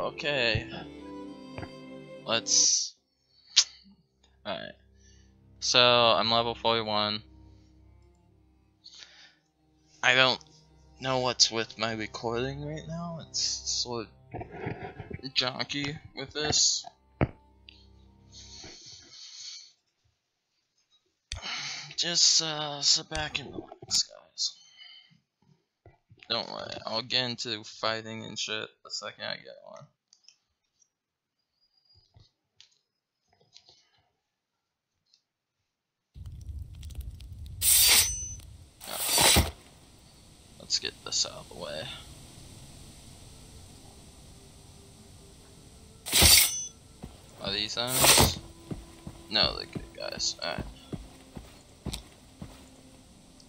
Okay. Let's... Alright. So, I'm level 41. I don't know what's with my recording right now. It's sort of junky with this. Just uh, sit back and relax, guys. Don't worry, I'll get into fighting and shit the second I get one. Let's get this out of the way. Are these enemies? No, they're good guys. Alright.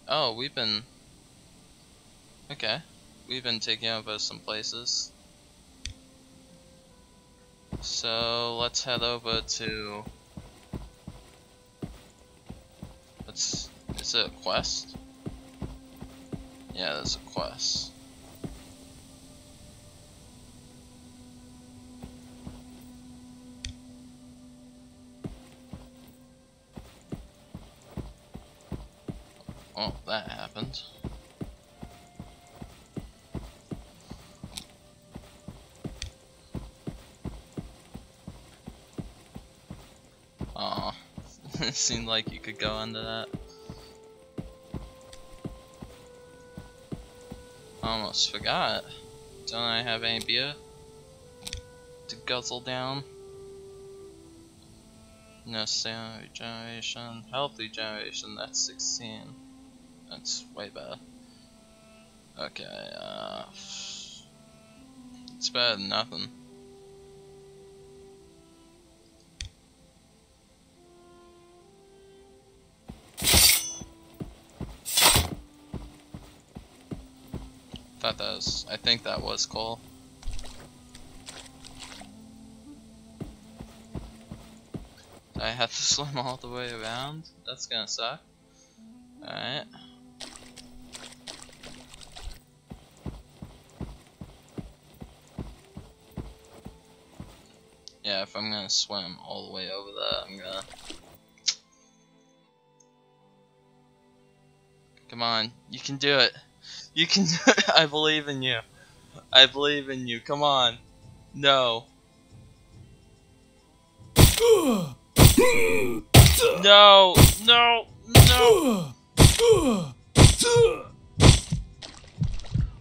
Oh, we've been... Okay. We've been taking over some places. So, let's head over to... Let's... Is it a quest? Yeah, there's a quest. Oh, that happened. It seemed like you could go under that. Almost forgot. Don't I have any beer to guzzle down? No stamina regeneration, health regeneration, that's 16. That's way better. Okay, uh... It's better than nothing. Thought that was, I think that was cool. I have to swim all the way around? That's gonna suck. Alright. Yeah, if I'm gonna swim all the way over there, I'm gonna... Come on, you can do it. You can. I believe in you. I believe in you. Come on. No. No. No. No.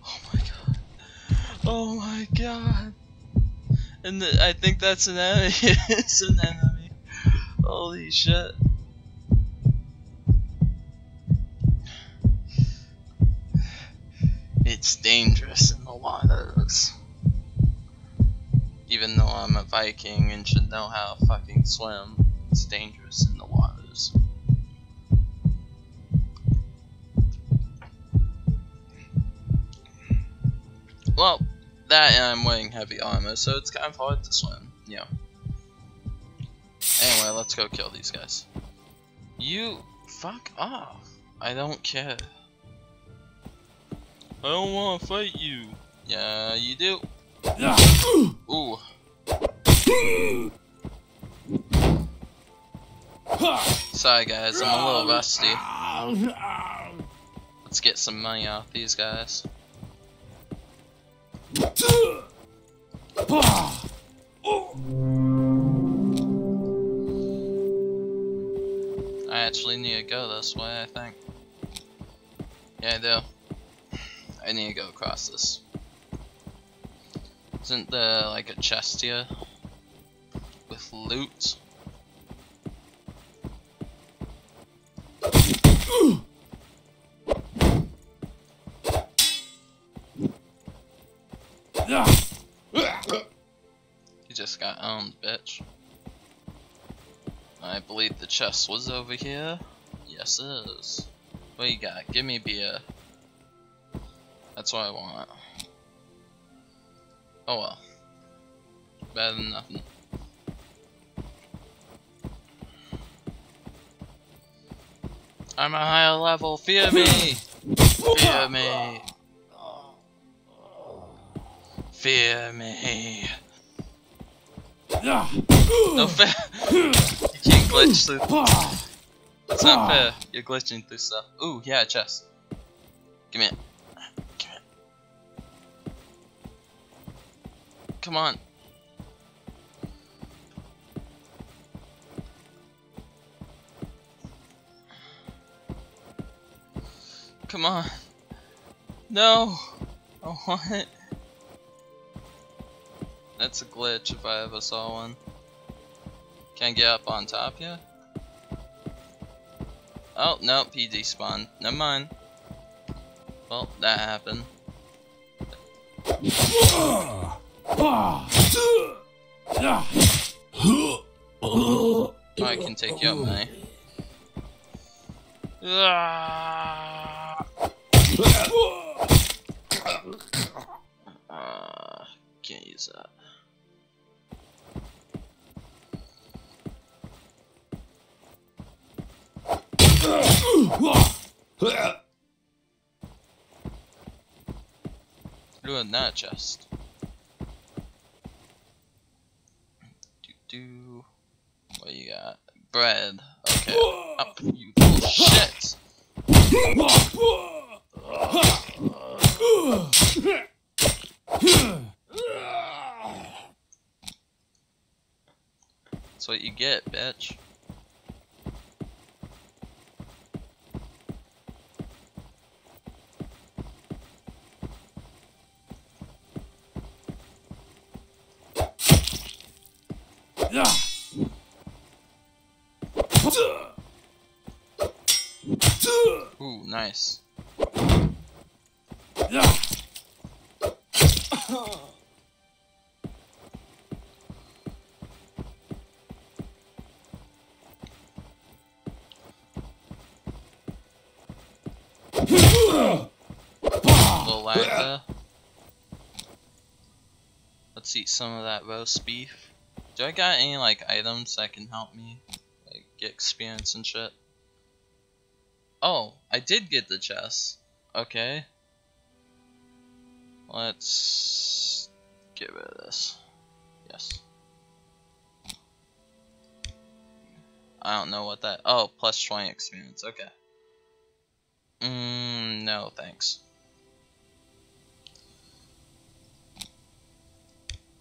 Oh my god. Oh my god. And the, I think that's an enemy. it's an enemy. Holy shit. It's dangerous in the waters. Even though I'm a Viking and should know how to fucking swim, it's dangerous in the waters. Well, that and I'm wearing heavy armor, so it's kind of hard to swim, yeah. Anyway, let's go kill these guys. You fuck off. I don't care. I don't want to fight you. Yeah, you do. Ooh. Sorry guys, I'm a little rusty. Let's get some money off these guys. I actually need to go this way, I think. Yeah, I do. I need to go across this. Isn't there like a chest here? With loot? You just got owned, bitch. I believe the chest was over here. Yes, it is. What you got? Give me beer. That's what I want. Oh well. Better than nothing. I'm a higher level, fear me! Fear me! Fear me. No fair. you can't glitch through. That's not fair. You're glitching through stuff. Ooh, yeah, chest. Give me it. Come on. Come on. No. Oh, I want it. That's a glitch if I ever saw one. Can't get up on top yet? Oh, no, PD spawned. Never mind. Well, that happened. I can take you up, man. Uh, can't use that. Ruin that chest. Do. What you got? Bread. Okay. Up, oh, you bullshit. That's what you get, bitch. Ooh, nice. Let's eat some of that roast beef. Do I got any like items that can help me like get experience and shit? Oh, I did get the chest. Okay. Let's get rid of this. Yes. I don't know what that. Oh, plus 20 experience. Okay. Mmm, no thanks.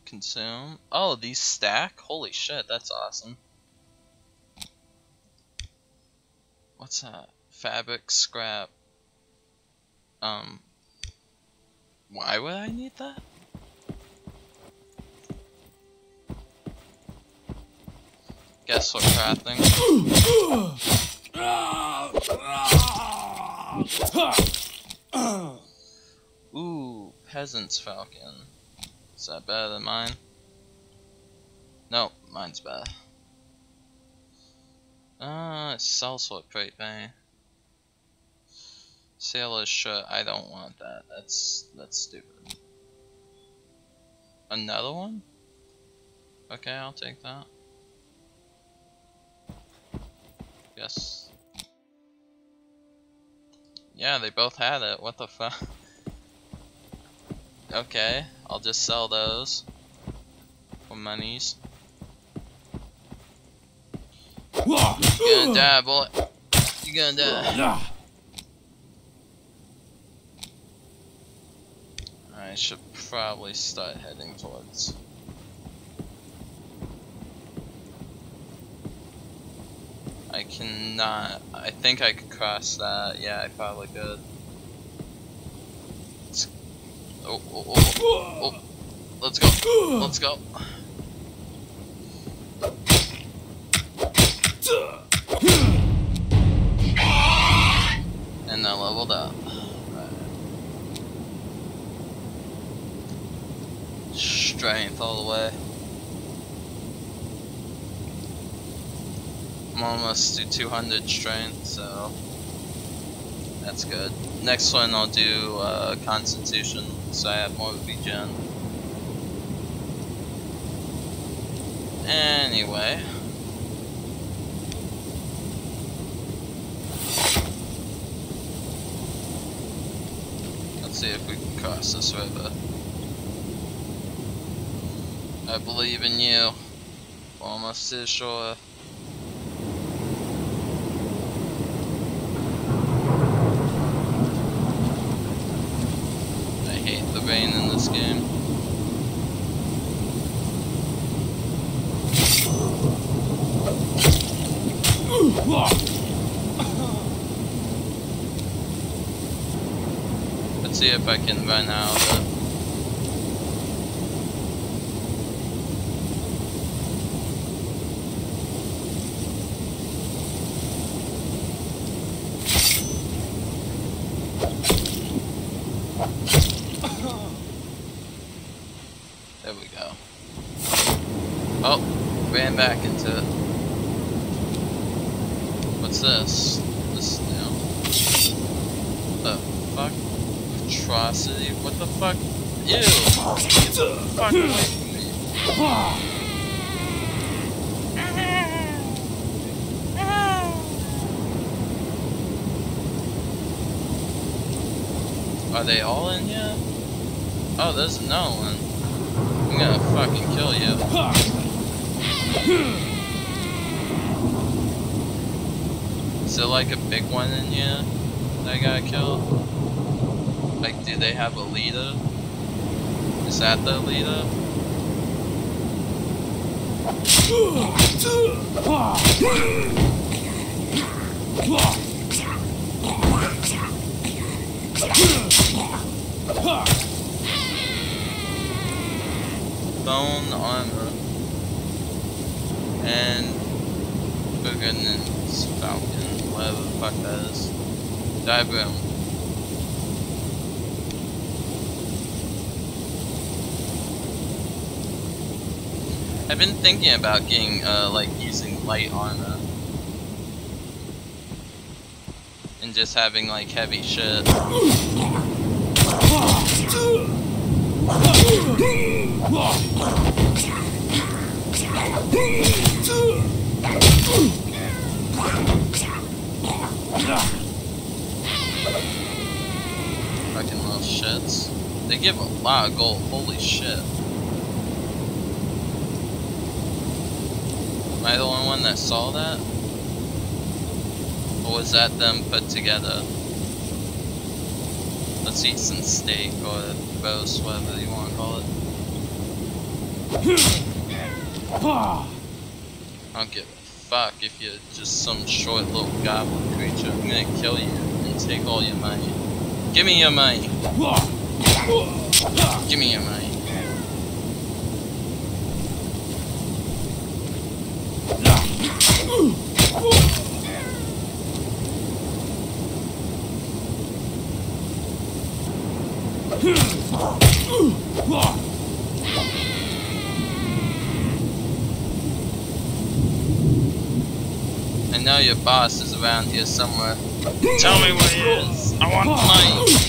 Consume. Oh, these stack? Holy shit, that's awesome. What's that? Fabric scrap. Um. Why would I need that? Guess what crafting? Ooh, peasant's falchion. Is that better than mine? No, mine's better. Ah, uh, it sells for pretty penny. Sailor's shirt, I don't want that. That's that's stupid. Another one? Okay, I'll take that. Yes. Yeah, they both had it. What the fuck? okay, I'll just sell those for monies. You're gonna die, boy. You're gonna die. I should probably start heading towards. I cannot. I think I could cross that. Yeah, I probably could. Oh, oh, oh, oh, oh. Let's go. Let's go. And I leveled up. strength all the way. I'm almost to 200 strength, so that's good. Next one I'll do uh, Constitution, have more regen. Anyway. Let's see if we can cross this river. I believe in you. Almost to shore. I hate the rain in this game. Let's see if I can run out of. There we go. Oh, ran back into it. What's this? This. The fuck? Atrocity? What the fuck? Ew! Get the fuck away from me. Are they all in here? Oh, there's no one. I'm gonna fucking kill you. There like a big one in here that I gotta kill? Like, do they have a leader? Is that the leader? Bone armor. And Bugan's Falchion, whatever the fuck that is. Diagram. I've been thinking about getting, uh, like, using light armor. And just having, like, heavy shit. Fucking little shits. They give a lot of gold, holy shit. Am I the only one that saw that? Or was that them put together? Let's eat some steak or roast, whatever you want to call it. I don't give a fuck if you're just some short little goblin creature. I'm gonna kill you and take all your money. Give me your money. Give me your money. I know your boss is around here somewhere. Tell me where he is. I want the.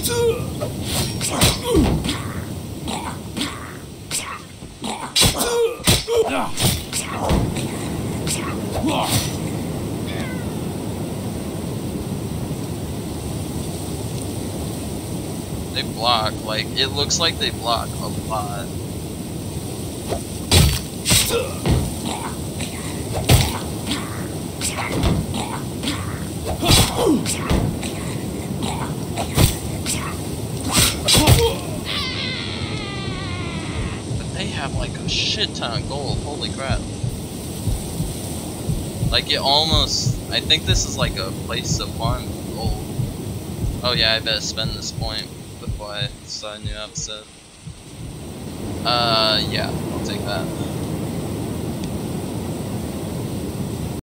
They block, like, it looks like they block a lot. But they have like a shit ton of gold, holy crap. Like it almost, I think this is like a place to farm gold. Oh yeah, I better spend this point before I start a new episode. Uh, yeah, I'll take that.